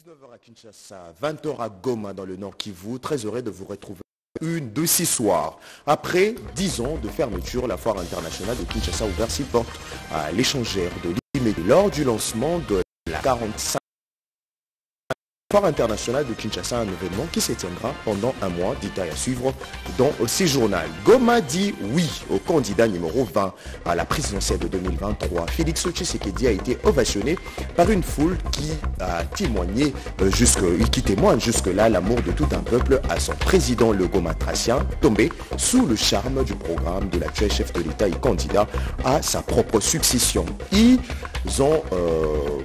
19h à Kinshasa, 20h à Goma dans le Nord Kivu. Très heureux de vous retrouver une de six soirs. Après 10 ans de fermeture, la foire internationale de Kinshasa ouvert ses portes à l'échangère de l'île lors du lancement de la 45 Foire internationale de Kinshasa, un événement qui se tiendra pendant un mois, détail à suivre dans ces journaux. Goma dit oui au candidat numéro 20 à la présidentielle de 2023. Félix Tshisekedi a été ovationné par une foule qui a témoigné euh, qui témoigne jusque-là l'amour de tout un peuple à son président le Goma Tracien, tombé sous le charme du programme de l'actuel chef de l'État et candidat à sa propre succession. Ils ont euh,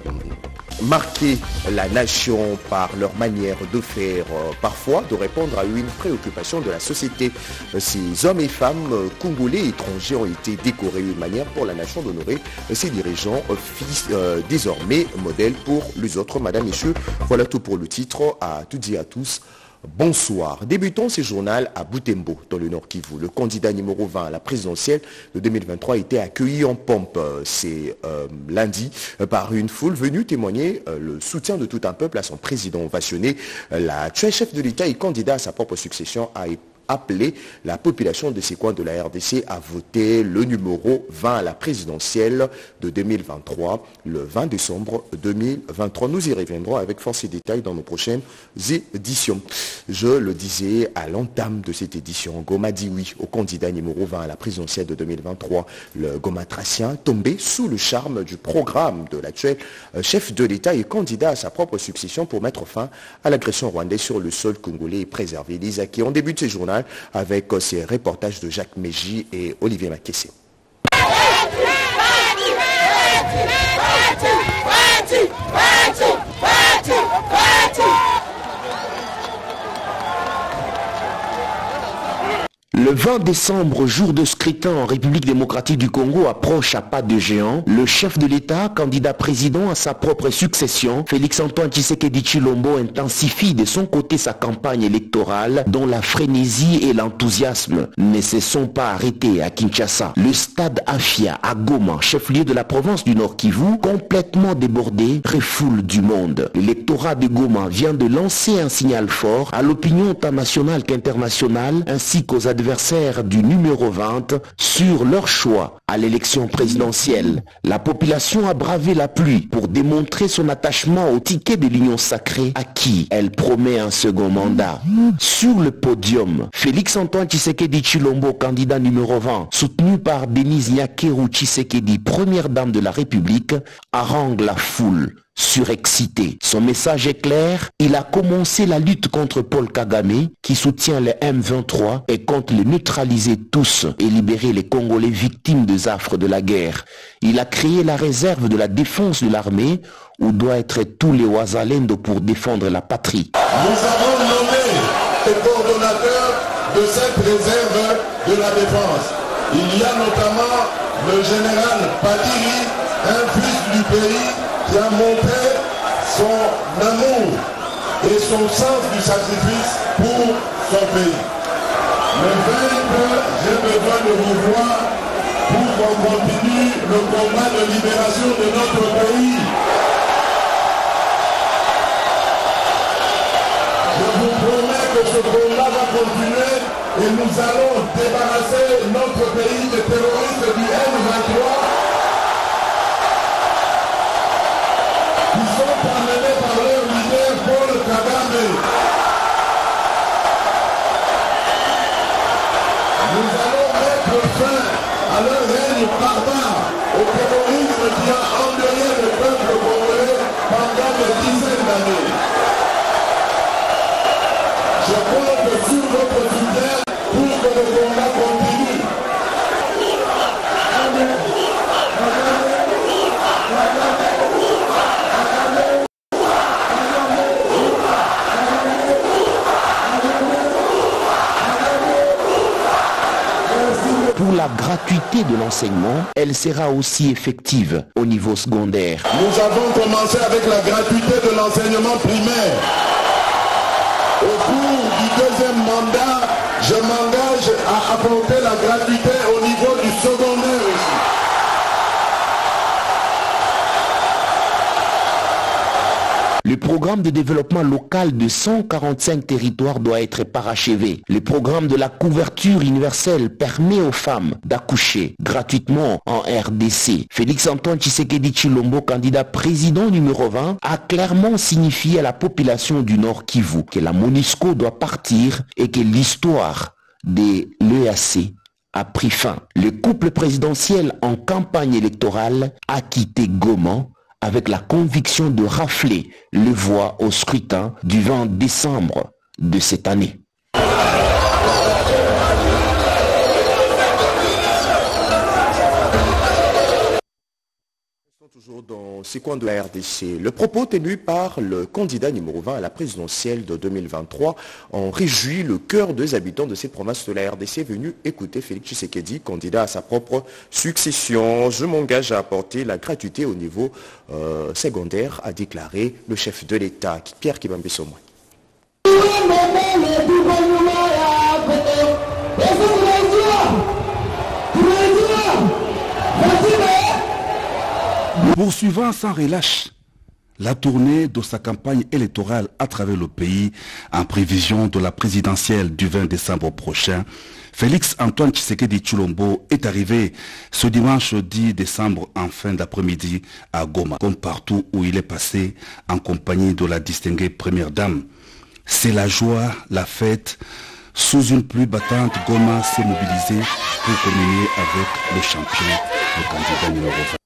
marquer la nation par leur manière de faire, euh, parfois de répondre à une préoccupation de la société. Ces hommes et femmes euh, congolais étrangers ont été décorés d'une manière pour la nation d'honorer ces dirigeants, fils euh, désormais modèle pour les autres. Madame, Messieurs, voilà tout pour le titre. À toutes et à tous. Bonsoir. Débutons ce journal à Boutembo, dans le Nord Kivu. Le candidat numéro 20 à la présidentielle de 2023 a été accueilli en pompe. C'est euh, lundi euh, par une foule venue témoigner euh, le soutien de tout un peuple à son président ovationné. La chef de l'État et candidat à sa propre succession a appelé la population de ces coins de la RDC à voter le numéro 20 à la présidentielle de 2023, le 20 décembre 2023. Nous y reviendrons avec force et détails dans nos prochaines éditions. Je le disais à l'entame de cette édition, Goma dit oui au candidat numéro 20 à la présidentielle de 2023, le Goma Tracien, tombé sous le charme du programme de l'actuel euh, chef de l'État et candidat à sa propre succession pour mettre fin à l'agression rwandaise sur le sol congolais et préserver les acquis. En début de ces avec euh, ces reportages de Jacques Mégy et Olivier Maquessé. 20 décembre, jour de scrutin en République démocratique du Congo, approche à pas de géant. Le chef de l'État, candidat président à sa propre succession, Félix-Antoine Tshisekedi Chilombo intensifie de son côté sa campagne électorale dont la frénésie et l'enthousiasme ne se sont pas arrêtés à Kinshasa. Le stade Afia à Goma, chef-lieu de la province du Nord Kivu, complètement débordé, refoule du monde. L'électorat de Goma vient de lancer un signal fort à l'opinion tant nationale qu'internationale ainsi qu'aux adversaires du numéro 20 sur leur choix à l'élection présidentielle. La population a bravé la pluie pour démontrer son attachement au ticket de l'Union sacrée à qui elle promet un second mandat. Sur le podium, Félix-Antoine Tshisekedi Chilombo, candidat numéro 20, soutenu par Denise Nyakeru Tshisekedi, première dame de la République, harangue la foule surexcité. Son message est clair, il a commencé la lutte contre Paul Kagame qui soutient les M23 et compte les neutraliser tous et libérer les Congolais victimes des affres de la guerre. Il a créé la réserve de la défense de l'armée où doit être tous les Ouazalendo pour défendre la patrie. Nous avons nommé le coordonnateur de cette réserve de la défense. Il y a notamment le général Padiri, un fils du pays qui a montré son amour et son sens du sacrifice pour son pays. Mais j'ai besoin de vous voir pour qu'on continue le combat de libération de notre pays. Je vous promets que ce combat va continuer et nous allons débarrasser notre elle sera aussi effective au niveau secondaire. Nous avons commencé avec la gratuité de l'enseignement primaire. Au cours du deuxième mandat, je m'engage à apporter la gratuité programme de développement local de 145 territoires doit être parachevé. Le programme de la couverture universelle permet aux femmes d'accoucher gratuitement en RDC. Félix-Antoine Tshisekedi Chilombo, candidat président numéro 20, a clairement signifié à la population du Nord Kivu que la MONUSCO doit partir et que l'histoire de l'EAC a pris fin. Le couple présidentiel en campagne électorale a quitté Goma avec la conviction de rafler le voix au scrutin du 20 décembre de cette année. Dans ces coins de la RDC, le propos tenu par le candidat numéro 20 à la présidentielle de 2023 en réjouit le cœur des habitants de cette province de la RDC venus écouter Félix Tshisekedi, candidat à sa propre succession. Je m'engage à apporter la gratuité au niveau euh, secondaire, a déclaré le chef de l'État, Pierre Kibambe Somoy. Poursuivant sans relâche la tournée de sa campagne électorale à travers le pays en prévision de la présidentielle du 20 décembre prochain, Félix Antoine Tshisekedi Chulombo est arrivé ce dimanche 10 décembre en fin d'après-midi à Goma, comme partout où il est passé en compagnie de la distinguée première dame. C'est la joie, la fête. Sous une pluie battante, Goma s'est mobilisé pour communier avec le champion, le candidat numéro 20.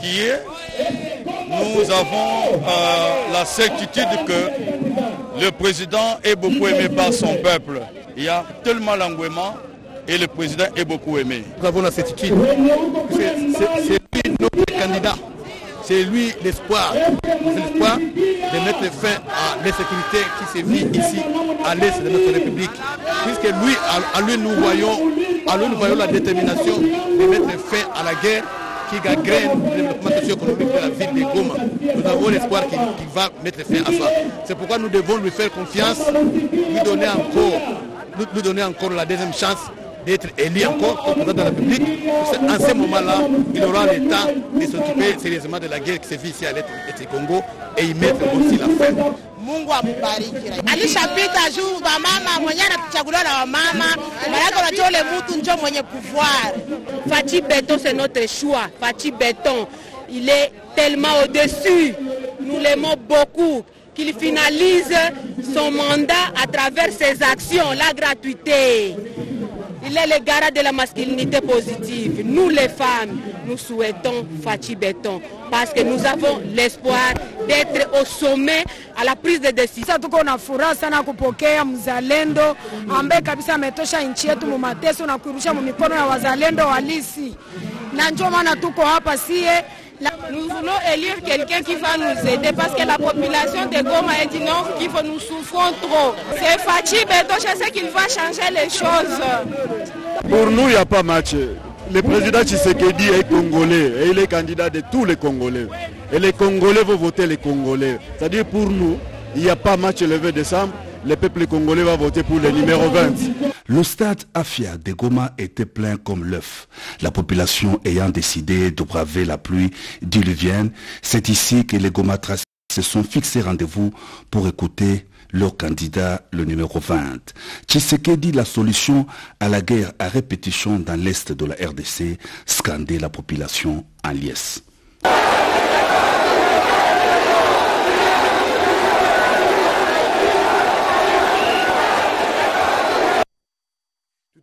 Qui est, nous avons euh, la certitude que le président est beaucoup aimé par son peuple. Il y a tellement l'engouement et le président est beaucoup aimé. Nous avons la certitude. C'est lui notre candidat. C'est lui l'espoir. L'espoir de mettre fin à l'insécurité qui se vit ici à l'est de notre République. Puisque lui, à lui nous voyons, à lui nous voyons la détermination de mettre fin à la guerre qui gagne le développement socio-économique de la ville de Goma. Nous avons l'espoir qu'il va mettre fin à ça. C'est pourquoi nous devons lui faire confiance, lui donner encore, donner encore la deuxième chance d'être élu encore comme président de la République. En ce moment-là, il aura le temps de s'occuper sérieusement de la guerre qui se vit ici à l'est du Congo et y mettre aussi la fin. Mungu ambariki. Alishapita juu wamama mwenye anatuchaguliwa na wamama, maanake unajua ule mtu njo mwenye pouvoir. Fachi Beton c'est notre choix. Fachi Beton, il est tellement au-dessus. Nous l'aimons beaucoup qu'il finalise son mandat à travers ses actions, la gratuité. Il est le garant de la masculinité positive. Nous les femmes, nous souhaitons Fachi Beton parce que nous avons l'espoir d'être au sommet à la prise de décision. Nous voulons élire quelqu'un qui va nous aider parce que la population de Goma a dit non, qu'il faut nous souffrons trop. C'est Fachi Beto, je sais qu'il va changer les choses. Pour nous, il n'y a pas match. Le président Tshisekedi est congolais et il est candidat de tous les Congolais. Et les Congolais vont voter les Congolais. C'est-à-dire pour nous, il n'y a pas match le 20 décembre. Le peuple congolais va voter pour le numéro 20. Le stade Afia de Goma était plein comme l'œuf. La population ayant décidé de braver la pluie diluvienne, c'est ici que les Gomatras se sont fixés rendez-vous pour écouter leur candidat, le numéro 20. Tshisekedi, la solution à la guerre à répétition dans l'est de la RDC, scandait la population en liesse.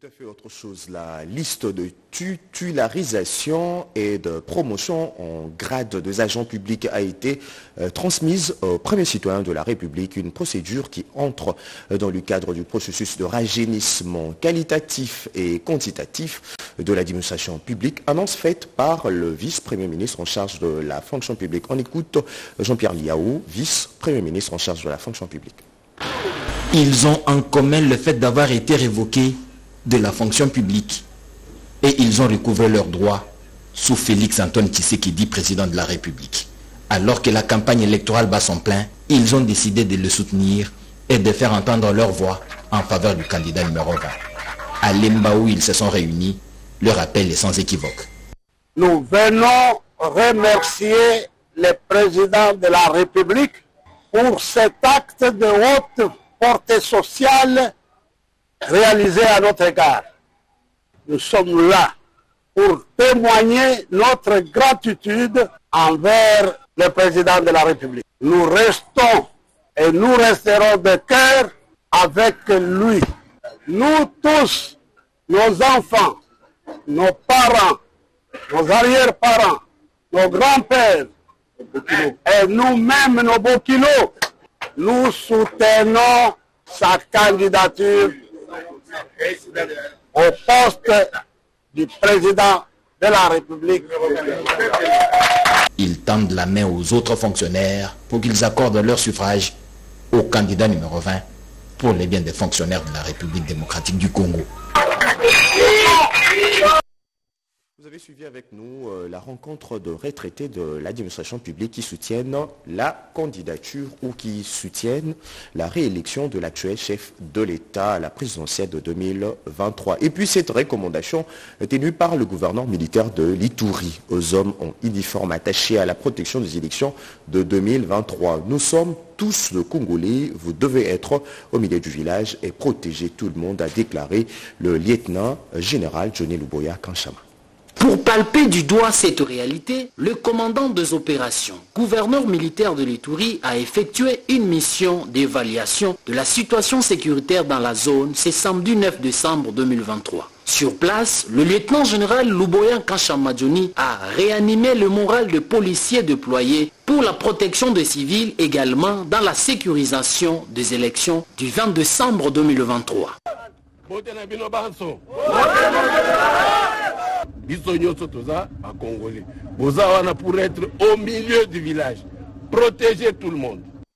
Tout à fait autre chose. La liste de titularisation et de promotion en grade des agents publics a été euh, transmise aux premiers citoyens de la République. Une procédure qui entre dans le cadre du processus de rajeunissement qualitatif et quantitatif de l'administration publique, annonce faite par le vice-premier ministre en charge de la fonction publique. On écoute Jean-Pierre Liaou, vice-premier ministre en charge de la fonction publique. Ils ont en commun le fait d'avoir été révoqués de la fonction publique et ils ont recouvré leurs droits sous Félix Antoine Tshisekedi, président de la République. Alors que la campagne électorale bat son plein, ils ont décidé de le soutenir et de faire entendre leur voix en faveur du candidat numéro 20. À Lemba où ils se sont réunis, le rappel est sans équivoque. Nous venons remercier le président de la République pour cet acte de haute portée sociale réalisé à notre égard. Nous sommes là pour témoigner notre gratitude envers le président de la République. Nous restons et nous resterons de cœur avec lui. Nous tous, nos enfants, nos parents, nos arrière-parents, nos grands-pères et nous-mêmes, nos beaux kilos, nous soutenons sa candidature au poste du président de la République. Ils tendent la main aux autres fonctionnaires pour qu'ils accordent leur suffrage au candidat numéro 20 pour les biens des fonctionnaires de la République démocratique du Congo. Vous avez suivi avec nous euh, la rencontre de retraités de l'administration publique qui soutiennent la candidature ou qui soutiennent la réélection de l'actuel chef de l'État à la présidentielle de 2023. Et puis cette recommandation tenue par le gouverneur militaire de l'Itourie aux hommes en uniforme attachés à la protection des élections de 2023. Nous sommes tous le Congolais, vous devez être au milieu du village et protéger tout le monde, a déclaré le lieutenant général Johnny Luboya Kanchama. Pour palper du doigt cette réalité, le commandant des opérations, gouverneur militaire de l'Itourie, a effectué une mission d'évaluation de la situation sécuritaire dans la zone ce samedi 9 décembre 2023. Sur place, le lieutenant général Louboyan Kanchamadjoni a réanimé le moral de policiers déployés pour la protection des civils également dans la sécurisation des élections du 20 décembre 2023.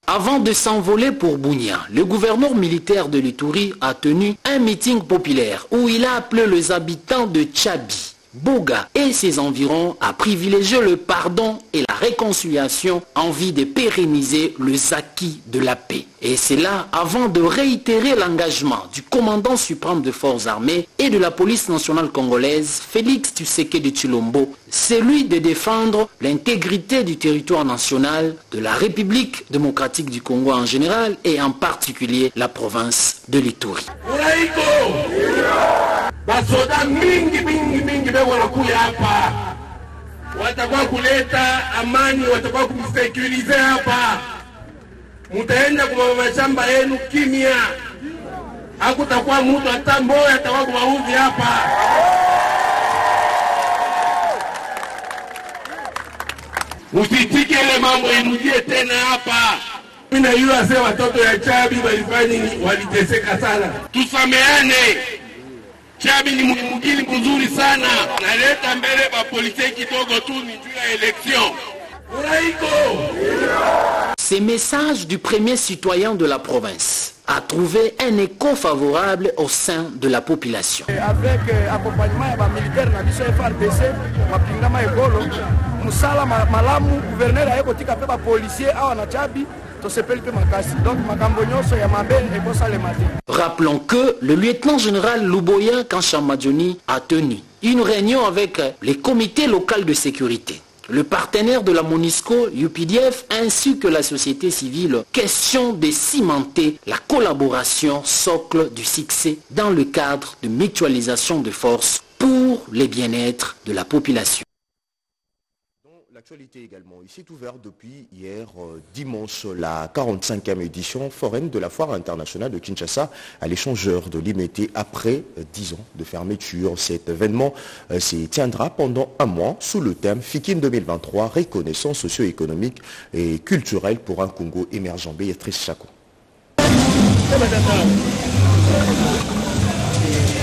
Avant de s'envoler pour Bounia, le gouverneur militaire de l'Itourie a tenu un meeting populaire où il a appelé les habitants de Tchabi, Boga et ses environs à privilégier le pardon et la réconciliation en vue de pérenniser les acquis de la paix. Et c'est là avant de réitérer l'engagement du commandant suprême des forces armées et de la police nationale congolaise, Félix Tshisekedi Chilombo, celui de défendre l'intégrité du territoire national de la République démocratique du Congo en général et en particulier la province de l'Itourie. Basoda mingi mingi mingi beko wanakuya hapa. Watakuwa kuleta amani watakuwa kumsekurize hapa. Mutaenda mama mashamba yenu kimya. Hakutakuwa mtu hata mboya atakuwa kuwauzi hapa. Musitike ile mambo inujie tena hapa. Mimi najua se watoto ya chabi walifanya waliteseka sana. Tusameane Chabi ni mugili mzuri sana, naleta mbele bapolisie kidogo tu ni juu ya election. Uraiko Ces messages du premier citoyen de la province a trouvé un écho favorable au sein de la population. avec euh, accompagnement na biso frdc ekolo malamu awa na chabi Rappelons que le lieutenant général Louboya Kanchamadjoni a tenu une réunion avec les comités locaux de sécurité, le partenaire de la MONUSCO, UPDF, ainsi que la société civile, question de cimenter la collaboration socle du succès dans le cadre de mutualisation de forces pour le bien-être de la population. L'actualité également. Il s'est ouvert depuis hier euh, dimanche la 45e édition foraine de la foire internationale de Kinshasa à l'échangeur de l'Imété après euh, 10 ans de fermeture. Cet événement euh, se tiendra pendant un mois sous le thème FIKIN 2023, reconnaissance socio-économique et culturelle pour un Congo émergent. Béatrice Chako.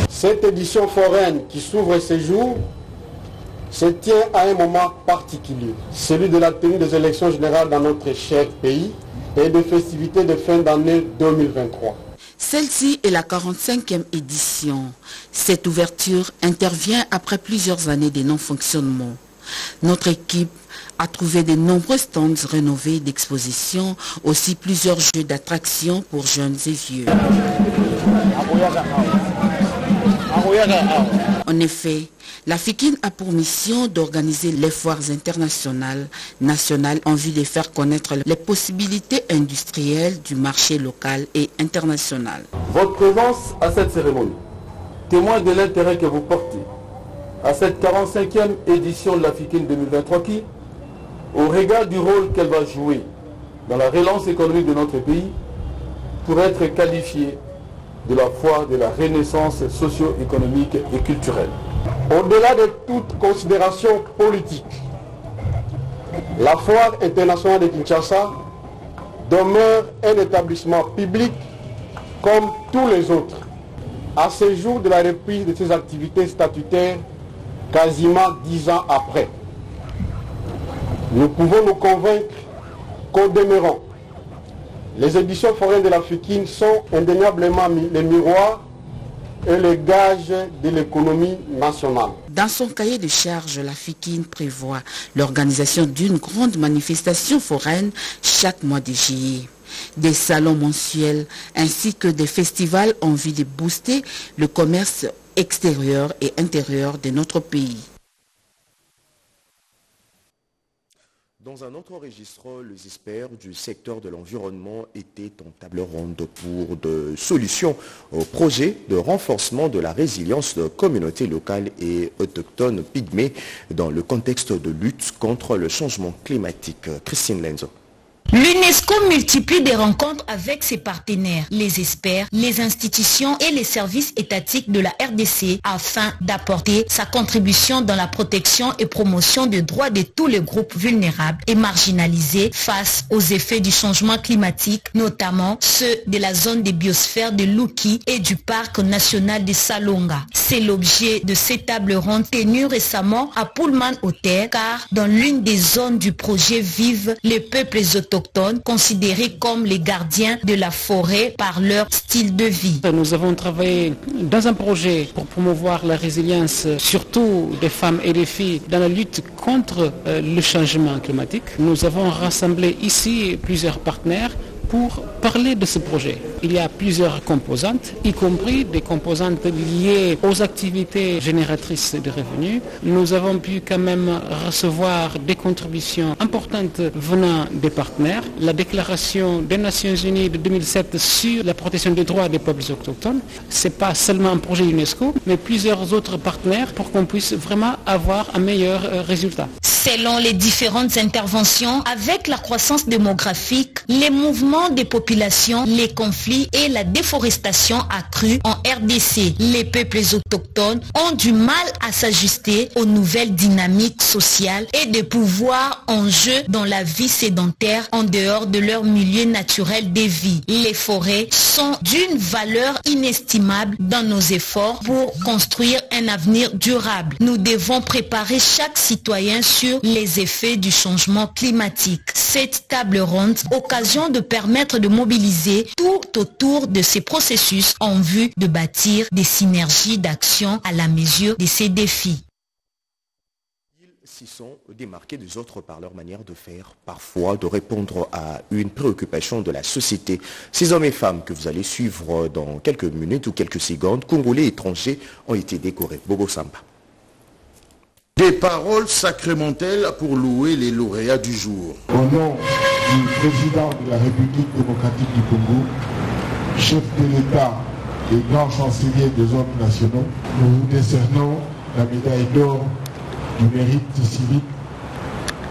Cette édition foraine qui s'ouvre ces jours se tient à un moment particulier, celui de la tenue des élections générales dans notre cher pays et des festivités de fin d'année 2023. Celle-ci est la 45e édition. Cette ouverture intervient après plusieurs années de non-fonctionnement. Notre équipe a trouvé de nombreux stands rénovés d'exposition, aussi plusieurs jeux d'attraction pour jeunes et vieux. En effet, la FIKIN a pour mission d'organiser les foires internationales, nationales en vue de faire connaître les possibilités industrielles du marché local et international. Votre présence à cette cérémonie témoigne de l'intérêt que vous portez à cette 45e édition de la FIKIN 2023 qui, au regard du rôle qu'elle va jouer dans la relance économique de notre pays, pourrait être qualifiée de la foire de la renaissance socio-économique et culturelle. Au-delà de toute considération politique, la foire internationale de Kinshasa demeure un établissement public comme tous les autres. À ce jour de la reprise de ses activités statutaires, quasiment dix ans après, nous pouvons nous convaincre qu'au demeurant, les éditions foraines de l'Africaine sont indéniablement les miroirs et les gages de l'économie nationale. Dans son cahier de charge, la FIKIN prévoit l'organisation d'une grande manifestation foraine chaque mois de juillet. Des salons mensuels ainsi que des festivals en vue de booster le commerce extérieur et intérieur de notre pays. Dans un autre registre, les experts du secteur de l'environnement étaient en table ronde pour de solutions au projet de renforcement de la résilience de communautés locales et autochtones pygmées dans le contexte de lutte contre le changement climatique. Christine Lenzo. L'UNESCO multiplie des rencontres avec ses partenaires, les experts, les institutions et les services étatiques de la RDC afin d'apporter sa contribution dans la protection et promotion des droits de tous les groupes vulnérables et marginalisés face aux effets du changement climatique, notamment ceux de la zone des biosphères de Luki et du parc national de Salonga. C'est l'objet de cette table ronde tenue récemment à Pullman Hotel car dans l'une des zones du projet vivent les peuples autochtones considérés comme les gardiens de la forêt par leur style de vie. Nous avons travaillé dans un projet pour promouvoir la résilience, surtout des femmes et des filles, dans la lutte contre le changement climatique. Nous avons rassemblé ici plusieurs partenaires pour parler de ce projet. Il y a plusieurs composantes, y compris des composantes liées aux activités génératrices de revenus. Nous avons pu quand même recevoir des contributions importantes venant des partenaires. La déclaration des Nations Unies de 2007 sur la protection des droits des peuples autochtones, ce n'est pas seulement un projet UNESCO, mais plusieurs autres partenaires pour qu'on puisse vraiment avoir un meilleur résultat. Selon les différentes interventions, avec la croissance démographique, les mouvements des populations, les conflits et la déforestation accrue en RDC, les peuples autochtones ont du mal à s'ajuster aux nouvelles dynamiques sociales et de pouvoir en jeu dans la vie sédentaire en dehors de leur milieu naturel de vie. Les forêts sont d'une valeur inestimable dans nos efforts pour construire un avenir durable. Nous devons préparer chaque citoyen sur les effets du changement climatique. Cette table ronde, occasion de permettre de mobiliser tout autour de ces processus en vue de bâtir des synergies d'action à la mesure de ces défis. Ils s'y sont démarqués des autres par leur manière de faire, parfois de répondre à une préoccupation de la société. Ces hommes et femmes que vous allez suivre dans quelques minutes ou quelques secondes, congolais étrangers, ont été décorés. Bobo Samba. Des paroles sacramentelles pour louer les lauréats du jour. Au nom du président de la République démocratique du Congo, chef de l'État et grand chancelier des ordres nationaux, nous vous décernons la médaille d'or du mérite civique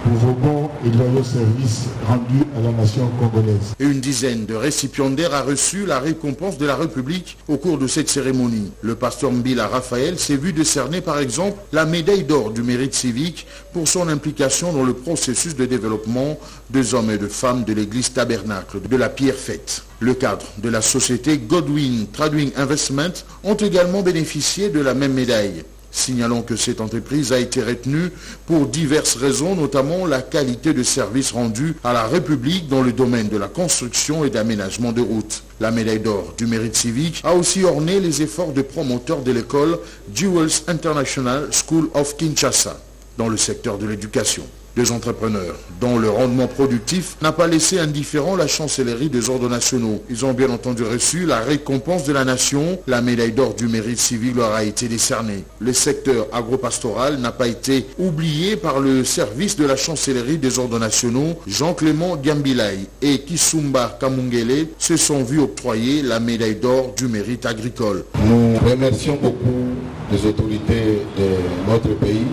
pour vos bons et loyaux services rendus à la nation congolaise. Une dizaine de récipiendaires a reçu la récompense de la République au cours de cette cérémonie. Le pasteur Mbila Raphaël s'est vu décerner par exemple la médaille d'or du mérite civique pour son implication dans le processus de développement des hommes et de femmes de l'église tabernacle de la pierre faite. Le cadre de la société Godwin Trading Investment ont également bénéficié de la même médaille. Signalons que cette entreprise a été retenue pour diverses raisons, notamment la qualité de service rendu à la République dans le domaine de la construction et d'aménagement de routes. La médaille d'or du mérite civique a aussi orné les efforts de promoteurs de l'école Jewels International School of Kinshasa dans le secteur de l'éducation des entrepreneurs dont le rendement productif n'a pas laissé indifférent la chancellerie des ordres nationaux. Ils ont bien entendu reçu la récompense de la nation. La médaille d'or du mérite civil leur a été décernée. Le secteur agropastoral n'a pas été oublié par le service de la chancellerie des ordres nationaux. Jean-Clément Gambilay et Kisumba Kamungele se sont vus octroyer la médaille d'or du mérite agricole. Nous remercions beaucoup les autorités de notre pays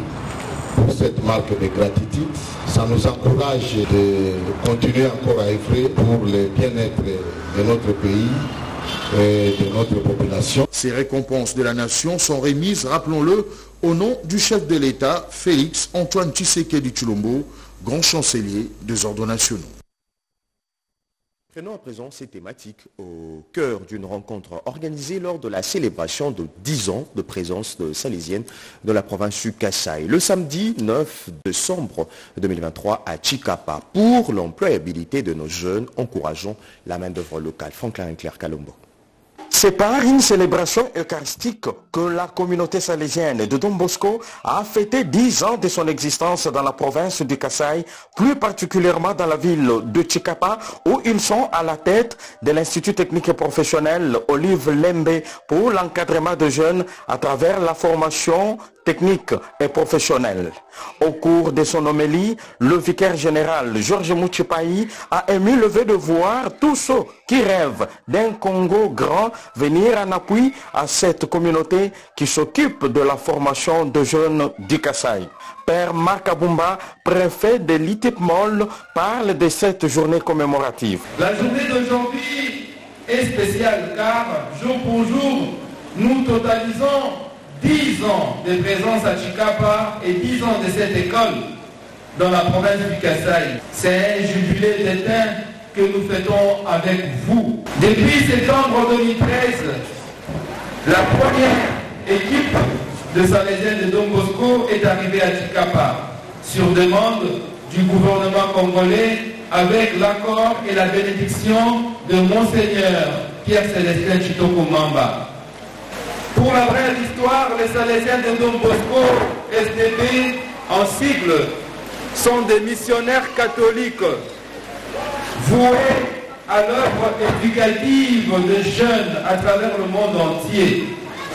pour cette marque de gratitude. Ça nous encourage de continuer encore à œuvrer pour le bien-être de notre pays et de notre population. Ces récompenses de la nation sont remises, rappelons-le, au nom du chef de l'État, Félix Antoine Tshisekedi Chulombo, grand chancelier des ordres nationaux. Prenons à présent ces thématiques au cœur d'une rencontre organisée lors de la célébration de 10 ans de présence de Salésienne de la province du Kassai, le samedi 9 décembre 2023 à Chikapa. Pour l'employabilité de nos jeunes, encourageons la main-d'œuvre locale. Franklin Claire Calombo. C'est par une célébration eucharistique que la communauté salésienne de Don Bosco a fêté 10 ans de son existence dans la province du Kassai, plus particulièrement dans la ville de Chikapa, où ils sont à la tête de l'Institut technique et professionnel Olive Lembe pour l'encadrement de jeunes à travers la formation technique et professionnelle. Au cours de son homélie, le vicaire général Georges Mouchipaï a ému le vœu de voir tous ceux qui rêvent d'un Congo grand venir en appui à cette communauté qui s'occupe de la formation de jeunes du Kassai. Père Marc Abumba, préfet de l'ITIPMOL, parle de cette journée commémorative. La journée d'aujourd'hui est spéciale car jour pour jour, nous totalisons 10 ans de présence à Chikapa et 10 ans de cette école dans la province du Kassai. C'est un jubilé d'éteint que nous fêtons avec vous. Depuis septembre 2013, la première équipe de Salésienne de Don Bosco est arrivée à Chikapa sur demande du gouvernement congolais avec l'accord et la bénédiction de Monseigneur Pierre-Célestin Chitoko Mamba. Pour la brève histoire, les Salésiens de Don Bosco, SDB, en sigle, sont des missionnaires catholiques voués à l'œuvre éducative de jeunes à travers le monde entier.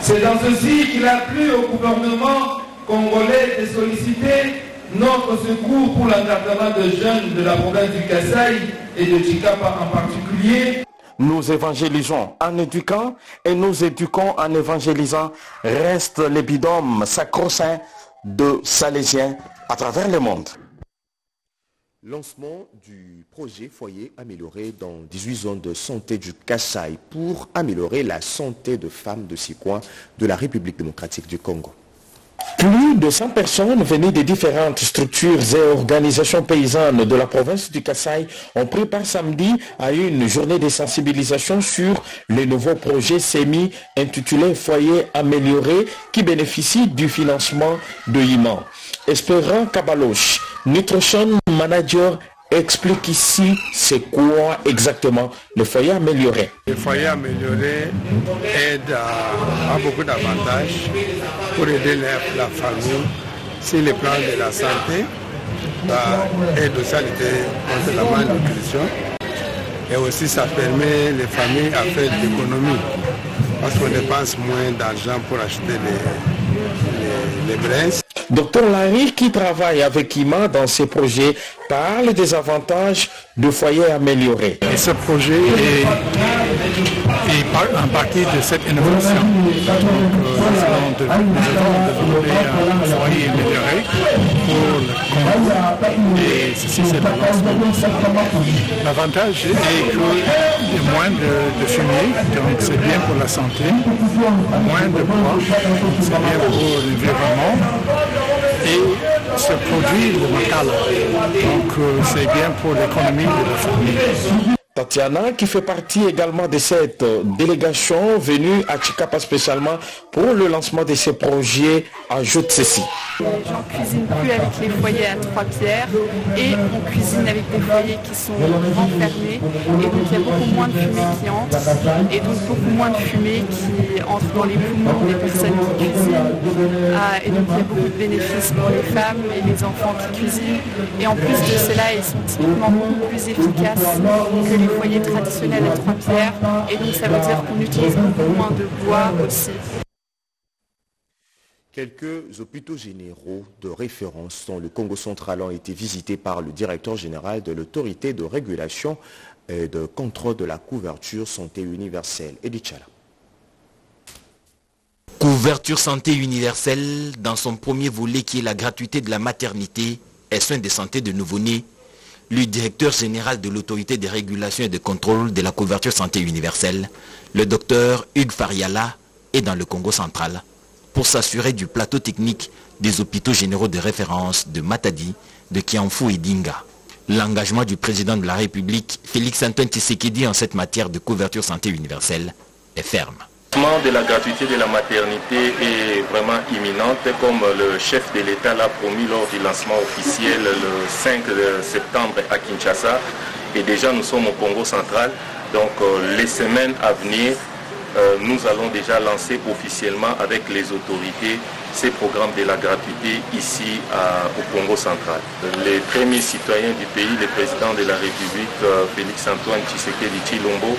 C'est dans ceci qu'il a plu au gouvernement congolais de solliciter notre secours pour l'encadrement de jeunes de la province du Kassai et de Chikapa en particulier. Nous évangélisons en éduquant et nous éduquons en évangélisant. Reste les bidômes sacro-saints de Salésiens à travers le monde. Lancement du projet Foyer amélioré dans 18 zones de santé du Kassai pour améliorer la santé de femmes de six coins de la République démocratique du Congo. Plus de 100 personnes venues des différentes structures et organisations paysannes de la province du Kassai ont pris part samedi à une journée de sensibilisation sur le nouveau projet SEMI intitulé Foyer amélioré qui bénéficie du financement de IMAN. Espérant Kabaloche, Nutrition Manager explique ici c'est quoi exactement le foyer amélioré. Le foyer amélioré aide à, beaucoup d'avantages pour aider la, la, famille sur le plan de la santé, bah, aide aussi à lutter contre la malnutrition et aussi ça permet les familles à faire de l'économie parce qu'on dépense moins d'argent pour acheter les, les, les braises. Docteur Larry, qui travaille avec IMA dans ces projets, parle des avantages de foyer amélioré. Et ce projet est, en partie de cette innovation. Nous, allons de, avons développé un foyer amélioré pour le et ceci c'est L'avantage est a moins de, de fumée, donc c'est bien pour la santé, moins de poids, c'est bien pour l'environnement et ce produit le macala. Donc euh, c'est bien pour l'économie de la famille. Tatiana, qui fait partie également de cette délégation venue à Chikapa spécialement pour le lancement de ces projets, ajoute ceci. Les gens cuisinent plus avec les foyers à trois pierres et on cuisine avec des foyers qui sont renfermés. Et donc il y a beaucoup moins de fumée qui entre. Et donc beaucoup moins de fumée qui entre dans les poumons des personnes qui cuisinent. Ah, et donc il y a beaucoup de bénéfices pour les femmes et les enfants qui cuisinent. Et en plus de cela ils sont typiquement beaucoup plus efficaces que foyers traditionnels à trois pierres et donc ça veut dire qu'on utilise beaucoup moins de bois aussi. Quelques hôpitaux généraux de référence dans le Congo central ont été visités par le directeur général de l'autorité de régulation et de contrôle de la couverture santé universelle, Edith Chala. Couverture santé universelle dans son premier volet qui est la gratuité de la maternité et soins de santé de nouveau-nés. Le directeur général de l'autorité de régulation et de contrôle de la couverture santé universelle, le docteur Hugues Fariala, est dans le Congo central pour s'assurer du plateau technique des hôpitaux généraux de référence de Matadi, de Kianfu et d'Inga. L'engagement du président de la République, Félix Antoine Tshisekedi, en cette matière de couverture santé universelle est ferme de la gratuité de la maternité est vraiment imminente, comme le chef de l'État l'a promis lors du lancement officiel le 5 septembre à Kinshasa. Et déjà, nous sommes au Congo central. Donc, les semaines à venir, nous allons déjà lancer officiellement avec les autorités ces programmes de la gratuité ici au Congo central. Les premiers citoyens du pays, le président de la République, Félix Antoine Tshisekedi Chilombo,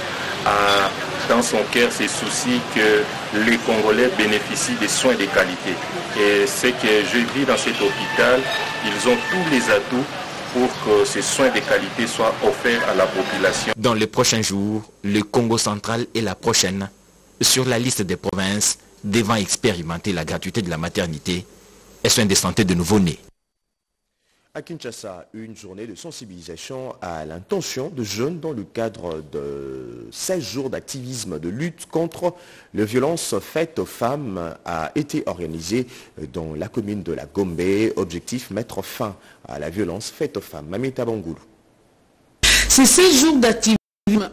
a dans son cœur ce souci que les Congolais bénéficient des soins de qualité. Et ce que je vis dans cet hôpital, ils ont tous les atouts pour que ces soins de qualité soient offerts à la population. Dans les prochains jours, le Congo central est la prochaine sur la liste des provinces devant expérimenter la gratuité de la maternité et soins de santé de nouveau-nés. À Kinshasa, une journée de sensibilisation à l'intention de jeunes dans le cadre de 16 jours d'activisme de lutte contre les violences faites aux femmes a été organisée dans la commune de la Gombe. Objectif, mettre fin à la violence faite aux femmes. Mamita Bangoulou. Ces 16 jours d'activisme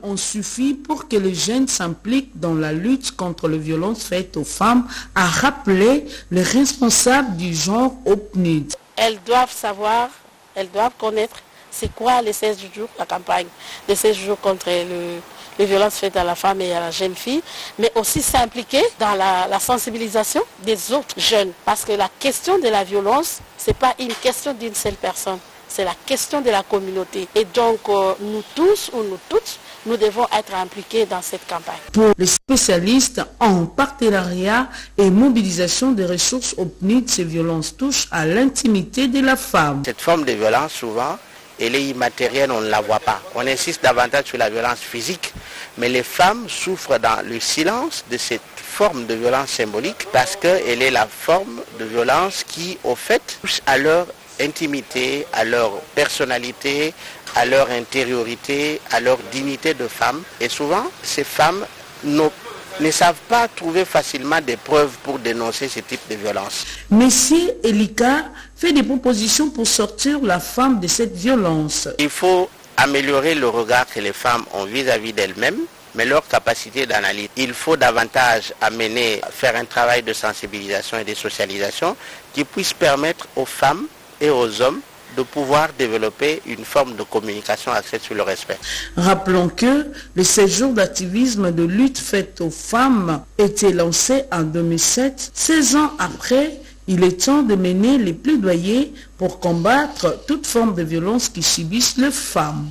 ont suffi pour que les jeunes s'impliquent dans la lutte contre les violences faites aux femmes, a rappelé les responsables du genre au PNUD elles doivent savoir, elles doivent connaître c'est quoi les 16 jours, la campagne des 16 jours contre le, les violences faites à la femme et à la jeune fille, mais aussi s'impliquer dans la, la, sensibilisation des autres jeunes. Parce que la question de la violence, ce n'est pas une question d'une seule personne, c'est la question de la communauté. Et donc, euh, nous tous ou nous toutes, nous devons être impliqués dans cette campagne. Pour les spécialistes en partenariat et mobilisation des ressources obtenues de ces violences touchent à l'intimité de la femme. Cette forme de violence, souvent, elle est immatérielle, on ne la voit pas. On insiste davantage sur la violence physique, mais les femmes souffrent dans le silence de cette forme de violence symbolique parce qu'elle est la forme de violence qui, au fait, touche à leur intimité, à leur personnalité, à leur intériorité, à leur dignité de femme. Et souvent, ces femmes ne savent pas trouver facilement des preuves pour dénoncer ce type de violence. Messie Elika fait des propositions pour sortir la femme de cette violence. Il faut améliorer le regard que les femmes ont vis-à-vis d'elles-mêmes mais leur capacité d'analyse. Il faut davantage amener, faire un travail de sensibilisation et de socialisation qui puisse permettre aux femmes et aux hommes de pouvoir développer une forme de communication axée sur le respect. Rappelons que le séjour d'activisme de lutte faite aux femmes était lancé en 2007. 16 ans après, il est temps de mener les plaidoyers pour combattre toute forme de violence qui subissent les femmes.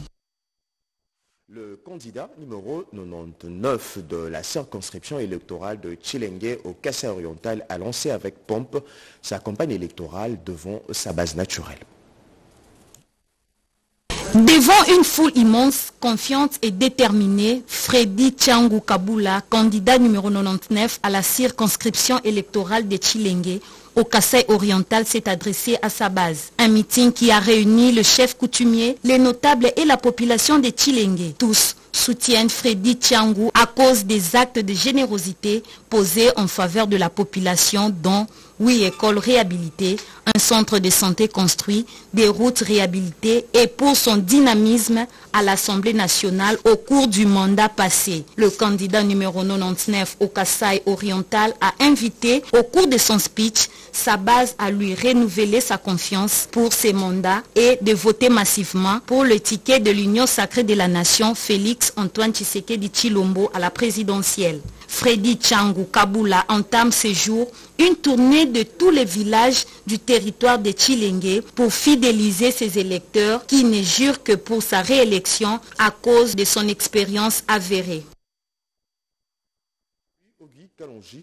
Le candidat numéro 99 de la circonscription électorale de Chilenge au Kassai oriental a lancé avec pompe sa campagne électorale devant sa base naturelle. Devant une foule immense, confiante et déterminée, Freddy Tchangou Kabula, candidat numéro 99 à la circonscription électorale de Chilenge, au Kassai oriental s'est adressé à sa base. Un meeting qui a réuni le chef coutumier, les notables et la population de Chilenge. Tous soutiennent Freddy Tchangou à cause des actes de générosité posés en faveur de la population dont huit écoles réhabilitées, un centre de santé construit, des routes réhabilitées et pour son dynamisme à l'Assemblée nationale au cours du mandat passé. Le candidat numéro 99 au Kassai oriental a invité au cours de son speech sa base à lui renouveler sa confiance pour ses mandats et de voter massivement pour le ticket de l'Union sacrée de la nation Félix Antoine Tshisekedi Chilombo à la présidentielle. Freddy Changou Kabula entame ces jours une tournée de tous les villages du territoire de Chilenge pour fidéliser ses électeurs qui ne jurent que pour sa réélection à cause de son expérience avérée.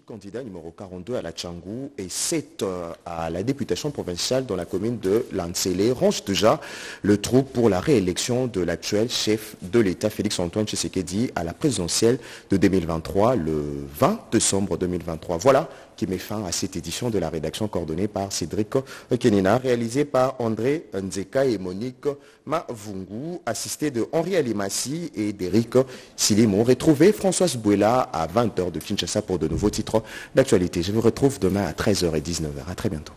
Candidat numéro 42 à la Tchangou et 7 à la députation provinciale dans la commune de Lansele, range déjà le trou pour la réélection de l'actuel chef de l'État Félix-Antoine Tshisekedi à la présidentielle de 2023 le 20 décembre 2023. Voilà qui met fin à cette édition de la rédaction coordonnée par Cédric Kenina, réalisée par André Nzeka et Monique Mavungu, assisté de Henri Alimassi et d'Éric Silimo. Retrouvez Françoise Bouela à 20h de Kinshasa pour de nouveaux titres d'actualité. Je vous retrouve demain à 13h et 19h. À très bientôt.